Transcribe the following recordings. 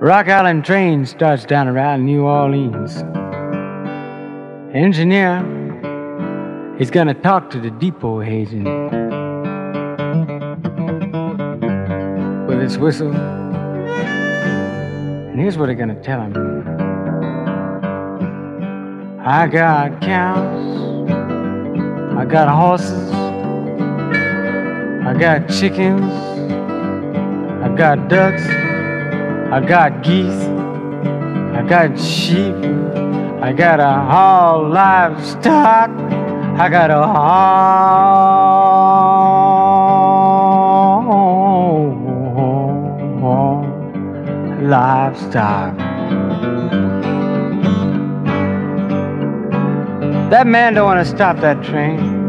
Rock Island train starts down around New Orleans. Engineer is gonna talk to the depot agent with his whistle. And here's what they're gonna tell him. I got cows, I got horses, I got chickens, I got ducks. I got geese, I got sheep, I got a whole livestock, I got a whole livestock. That man don't want to stop that train.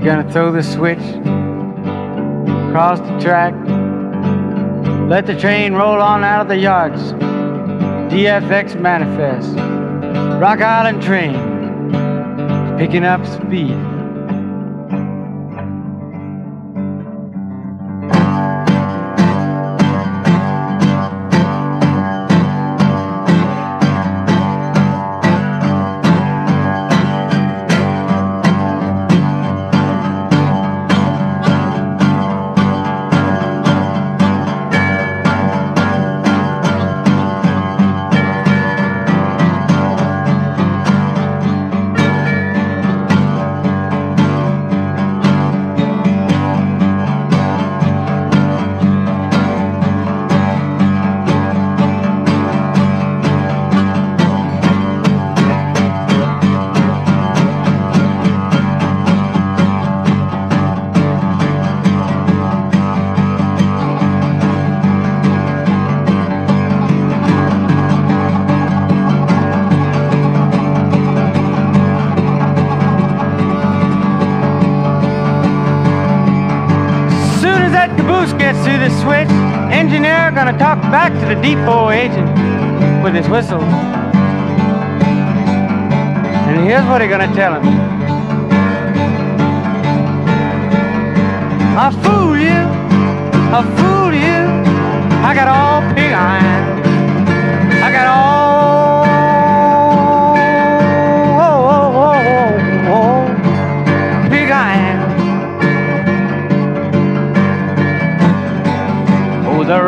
You're gonna throw the switch across the track. Let the train roll on out of the yards. DFX manifest. Rock Island train. Picking up speed. Switch, engineer gonna talk back to the depot agent with his whistle. And here's what he's gonna tell him. I fool you, I fool you. I got all pig iron.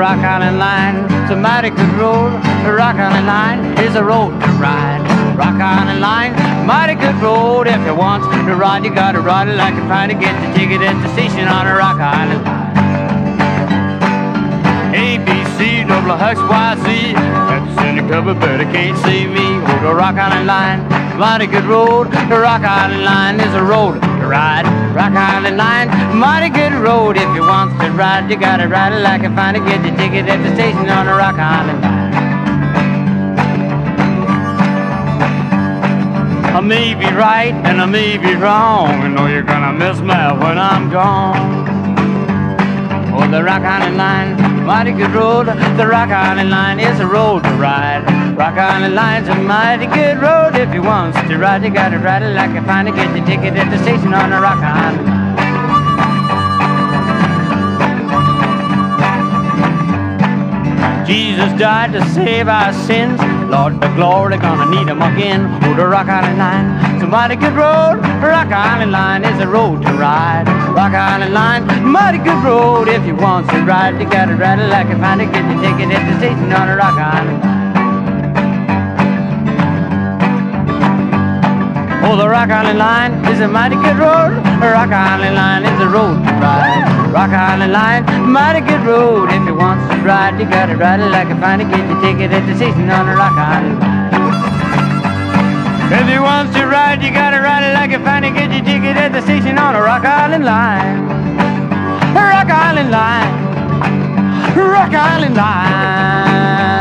Rock Island Line, it's a mighty good road. The Rock Island Line is a road to ride. Rock Island Line, mighty good road. If you want to ride, you gotta ride it like you're trying to get the ticket at the station on a Rock Island Line. A, B, C, double X, Y, Z. That's in the cover, but I can't see me. Oh, the Rock Island Line, mighty good road. The Rock Island Line is a road ride. Rock Island Line, mighty good road. If you want to ride, you gotta ride it like you're trying to get your ticket at the station on the Rock Island Line. I may be right and I may be wrong. You know you're gonna miss me when I'm gone. Oh, the Rock Island Line, mighty good road. The Rock Island Line is a road to ride. Rock Island Line's a mighty good road. If you want to ride, you gotta ride it like you find to get your ticket at the station on the Rock Island Line. Jesus died to save our sins. Lord, the glory gonna need him again. Oh, the Rock Island Line, it's a mighty good road. Rock Island Line is a road to ride. Rock Island Line, mighty good road. If you want to ride, you gotta ride it like you find to get your ticket at the station on the Rock Island Line. Oh, the Rock Island Line is a mighty good road. Rock Island Line is a road. Rock Island Line, mighty good road. If you want to ride, you gotta ride it like find to get your ticket at the station on the Rock Island. If you want to ride, you gotta ride it like find to get your ticket at the station on the Rock Island Line. Rock Island Line. Rock Island Line.